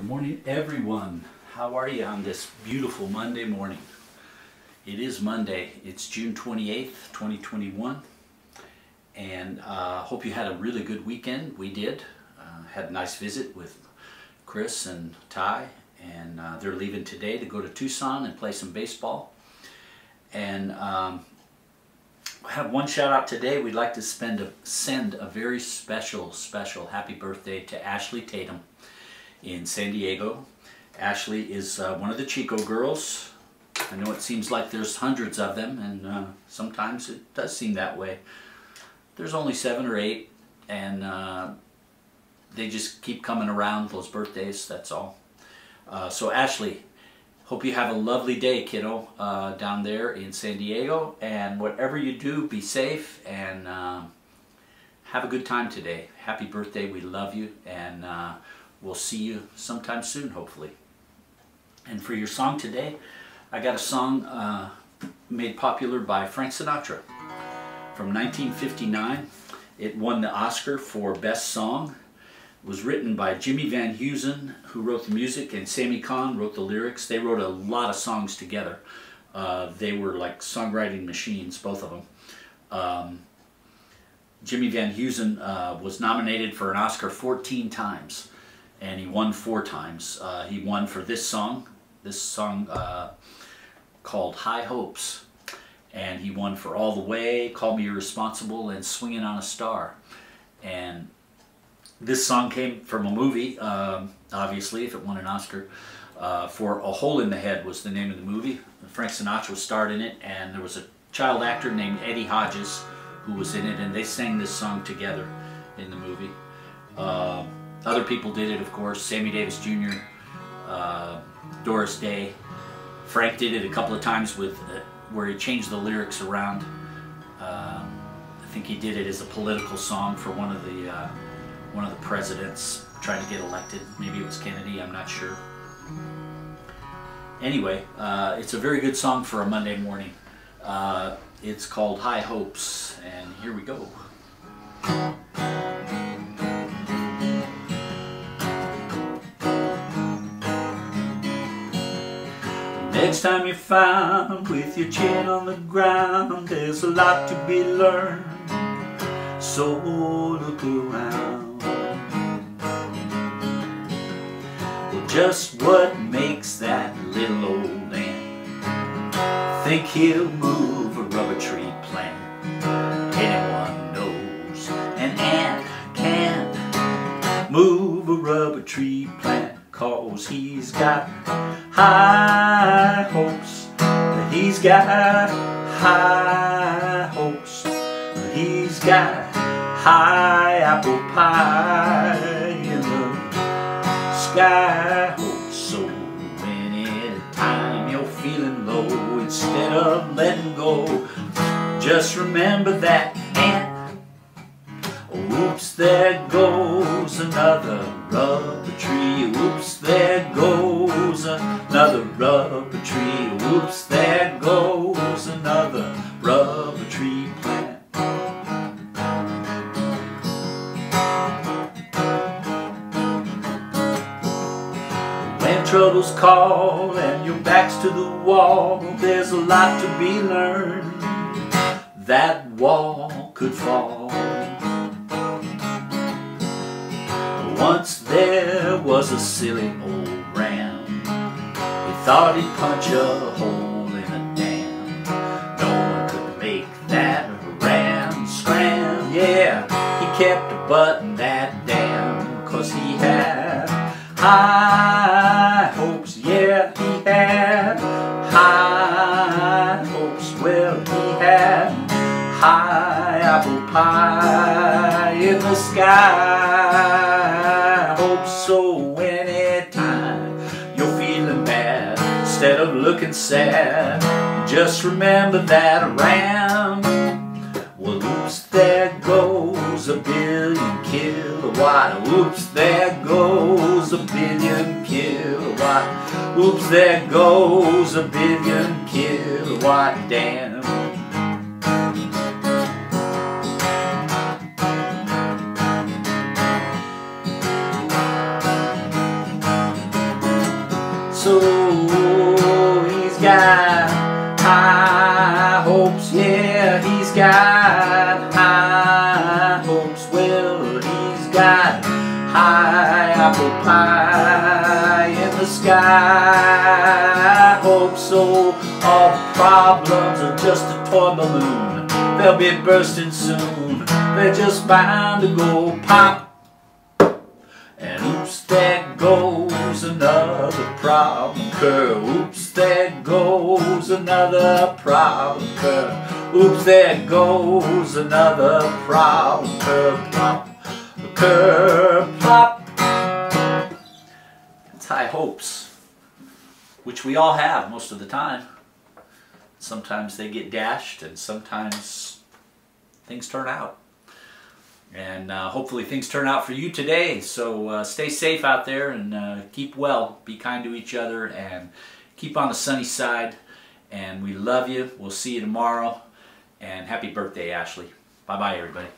Good morning, everyone. How are you on this beautiful Monday morning? It is Monday. It's June 28th, 2021. And uh, hope you had a really good weekend. We did. Uh, had a nice visit with Chris and Ty. And uh, they're leaving today to go to Tucson and play some baseball. And um, have one shout out today. We'd like to spend a, send a very special, special happy birthday to Ashley Tatum in San Diego. Ashley is uh, one of the Chico girls. I know it seems like there's hundreds of them, and uh, sometimes it does seem that way. There's only seven or eight, and uh, they just keep coming around, those birthdays, that's all. Uh, so Ashley, hope you have a lovely day, kiddo, uh, down there in San Diego, and whatever you do, be safe, and uh, have a good time today. Happy birthday, we love you, and we'll see you sometime soon, hopefully. And for your song today, I got a song uh, made popular by Frank Sinatra from 1959. It won the Oscar for Best Song. It was written by Jimmy Van Heusen, who wrote the music, and Sammy Cahn wrote the lyrics. They wrote a lot of songs together. Uh, they were like songwriting machines, both of them. Um, Jimmy Van Heusen uh, was nominated for an Oscar 14 times and he won four times. Uh, he won for this song, this song uh, called High Hopes, and he won for All the Way, Call Me Irresponsible, and Swinging on a Star. And this song came from a movie, um, obviously, if it won an Oscar. Uh, for A Hole in the Head was the name of the movie. Frank Sinatra starred in it, and there was a child actor named Eddie Hodges who was in it, and they sang this song together in the movie. Uh, other people did it, of course. Sammy Davis Jr., uh, Doris Day. Frank did it a couple of times with uh, where he changed the lyrics around. Um, I think he did it as a political song for one of the uh, one of the presidents trying to get elected. Maybe it was Kennedy. I'm not sure. Anyway, uh, it's a very good song for a Monday morning. Uh, it's called High Hopes, and here we go. Next time you're found with your chin on the ground, there's a lot to be learned, so look around. Well, just what makes that little old ant think he'll move a rubber tree plant? Anyone knows an ant can't move a rubber tree plant cause he's got high hopes. He's got high hopes. He's got high apple pie in the sky. So anytime you're feeling low instead of letting go just remember that. Ant oops there goes another tree oops there goes another rubber tree. Whoops, there goes another rubber tree plant. When troubles call and your back's to the wall, there's a lot to be learned. That wall could fall. Once there a silly old ram. He Thought he'd punch a hole in a dam. No one could make that ram scram. Yeah, he kept a button that dam. Cause he had high hopes. Yeah, he had high hopes. Well, he had high apple pie in the sky. Instead of looking sad. Just remember that ram. Well, oops, there goes a billion kilowatt. Oops, there goes a billion kilowatt. Oops, there goes a billion kilowatt dam. Pie in the sky. I Hope so, all problems are just a toy balloon. They'll be bursting soon. They're just bound to go pop. And oops, there goes another problem curve. Oops, there goes another problem curve. Oops, there goes another problem curve. Plop, curve, plop. High hopes, which we all have most of the time. Sometimes they get dashed, and sometimes things turn out. And uh, hopefully things turn out for you today. So uh, stay safe out there and uh, keep well. Be kind to each other and keep on the sunny side. And we love you. We'll see you tomorrow. And happy birthday, Ashley. Bye-bye, everybody.